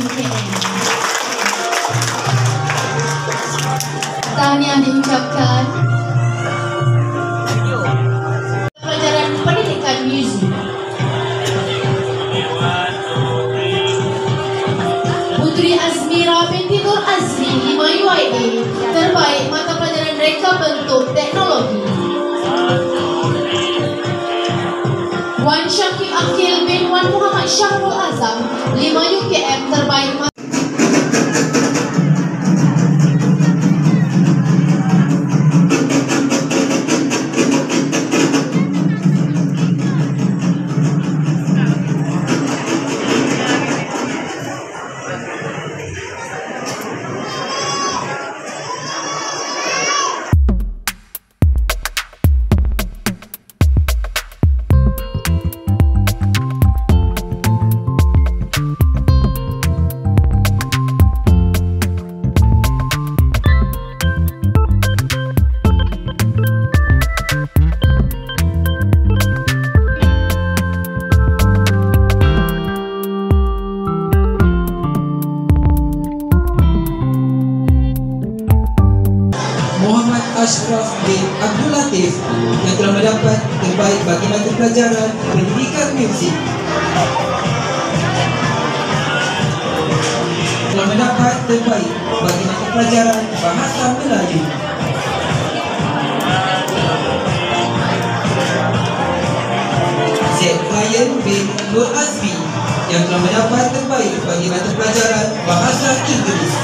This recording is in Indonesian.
Ukraine. Tahniah diucapkan. Pelajaran pendidikan musik. Putri Azmira binti Nur Azri 5 UIA terbaik mata pelajaran reka bentuk teknologi. Wan Syakib Akil bin Wan Muhammad Syahrul Azam 5 UKM terbaik Ashraf bin Abdul Latif yang telah mendapat terbaik bagi mata pelajaran pendidikan muzik. Telah mendapat terbaik bagi mata pelajaran bahasa Melayu. Zaid Ryan bin Nur Azmi yang telah mendapat terbaik bagi mata pelajaran bahasa Inggeris.